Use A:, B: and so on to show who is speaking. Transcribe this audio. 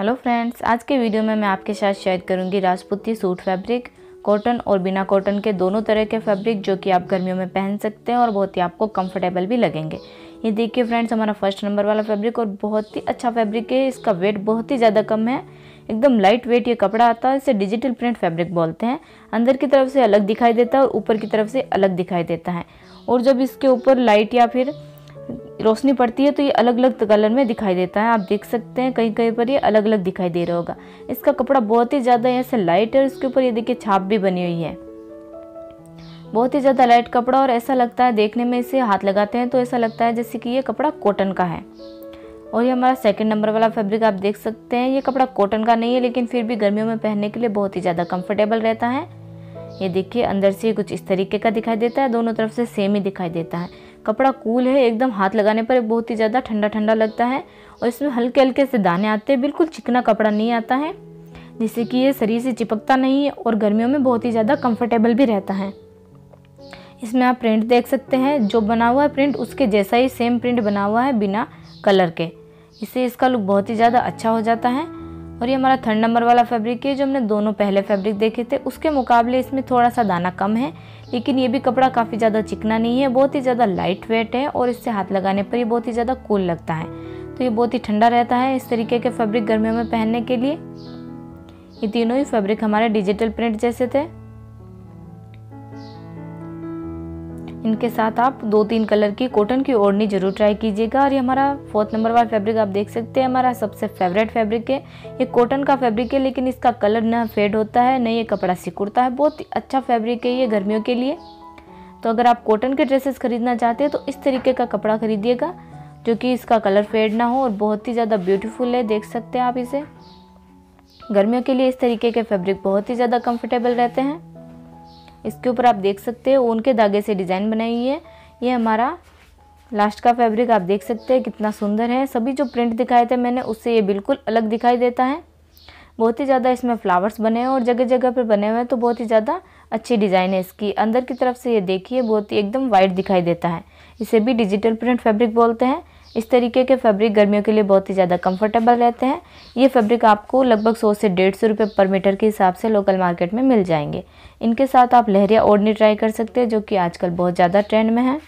A: Hello friends, आज के video में मैं आपके साथ शेयर करूँगी राजपूती सूट फैब्रिक, कॉटन और बिना कॉटन के दोनों तरह के फैब्रिक जो कि आप गर्मियों में पहन सकते हैं और बहुत ही आपको कंफर्टेबल भी लगेंगे। ये देखिए फ्रेंड्स, हमारा फ़र्स्ट नंबर वाला फैब्रिक और बहुत ही अच्छा फैब्रिक है। इसका वेट बहुत ही ज़्यादा कम है। एकदम लाइट वेट ये कपड़ा आता है, इसे डिजिटल प्रिंट फैब्रिक बोलते हैं। अंदर की तरफ़ से अलग दिखाई देता है और ऊपर की तरफ़ से अलग दिखाई देता है। और जब इसके ऊपर लाइट या फिर रोशनी पड़ती है तो ये अलग अलग कलर में दिखाई देता है। आप देख सकते हैं कहीं कहीं पर ये अलग अलग दिखाई दे रहा होगा। इसका कपड़ा बहुत ही ज़्यादा ऐसे लाइट है इसके ऊपर ये देखिए छाप भी बनी हुई है। बहुत ही ज़्यादा लाइट कपड़ा और ऐसा लगता है देखने में इसे हाथ लगाते हैं तो ऐसा लगता है जैसे कि ये कपड़ा कॉटन का है। और ये हमारा सेकंड नंबर वाला फैब्रिक आप देख सकते हैं। ये कपड़ा कॉटन का नहीं है लेकिन फिर भी गर्मियों में पहनने के लिए बहुत ही ज़्यादा कंफर्टेबल रहता है। ये देखिए अंदर से कुछ इस तरीके का दिखाई देता है। दोनों तरफ़ से सेम ही दिखाई देता है। कपड़ा कूल है, एकदम हाथ लगाने पर बहुत ही ज़्यादा ठंडा ठंडा लगता है और इसमें हल्के हल्के से दाने आते हैं, बिल्कुल चिकना कपड़ा नहीं आता है, जिससे कि ये शरीर से चिपकता नहीं है और गर्मियों में बहुत ही ज़्यादा कंफर्टेबल भी रहता है। इसमें आप प्रिंट देख सकते हैं, जो बना हुआ है प्रिंट उसके जैसा ही सेम प्रिंट बना हुआ है बिना कलर के। इससे इसका लुक बहुत ही ज़्यादा अच्छा हो जाता है और ये हमारा थर्ड नंबर वाला फैब्रिक है, जो हमने दोनों पहले फैब्रिक देखे थे, उसके मुकाबले इसमें थोड़ा सा दाना कम है, लेकिन ये भी कपड़ा काफ़ी ज़्यादा चिकना नहीं है, बहुत ही ज़्यादा लाइट वेट है और इससे हाथ लगाने पर ये बहुत ही ज़्यादा कूल लगता है। तो ये बहुत ही ठंडा रहता है इस तरीके के फैब्रिक गर्मियों में पहनने के लिए। ये तीनों ही फैब्रिक हमारे डिजिटल प्रिंट जैसे थे। इनके साथ आप दो तीन कलर की कॉटन की ओढ़नी ज़रूर ट्राई कीजिएगा। और ये हमारा फोर्थ नंबर वाला फैब्रिक आप देख सकते हैं, हमारा सबसे फेवरेट फैब्रिक है। ये कॉटन का फैब्रिक है, लेकिन इसका कलर न फेड होता है, न ये कपड़ा सिकुड़ता है। बहुत अच्छा फैब्रिक है ये गर्मियों के लिए। तो अगर आप कॉटन के ड्रेसेस खरीदना चाहते हैं तो इस तरीके का कपड़ा खरीदिएगा, जो कि इसका कलर फेड ना हो और बहुत ही ज़्यादा ब्यूटीफुल है, देख सकते हैं आप इसे। गर्मियों के लिए इस तरीके के फैब्रिक बहुत ही ज़्यादा कंफर्टेबल रहते हैं। इसके ऊपर आप देख सकते हैं ऊन के धागे से डिज़ाइन बनाई है। ये हमारा लास्ट का फैब्रिक, आप देख सकते हैं कितना सुंदर है। सभी जो प्रिंट दिखाए थे मैंने, उससे ये बिल्कुल अलग दिखाई देता है। बहुत ही ज़्यादा इसमें फ्लावर्स बने हैं और जगह जगह पर बने हुए हैं तो बहुत ही ज़्यादा अच्छी डिज़ाइन है इसकी। अंदर की तरफ़ से ये देखिए, बहुत ही एकदम वाइट दिखाई देता है। इसे भी डिजिटल प्रिंट फैब्रिक बोलते हैं। इस तरीके के फैब्रिक गर्मियों के लिए बहुत ही ज़्यादा कंफर्टेबल रहते हैं। ये फैब्रिक आपको लगभग सौ से डेढ़ सौ रुपये पर मीटर के हिसाब से लोकल मार्केट में मिल जाएँगे। इनके साथ आप लहरिया ओढ़नी ट्राई कर सकते हैं, जो कि आजकल बहुत ज़्यादा ट्रेंड में है।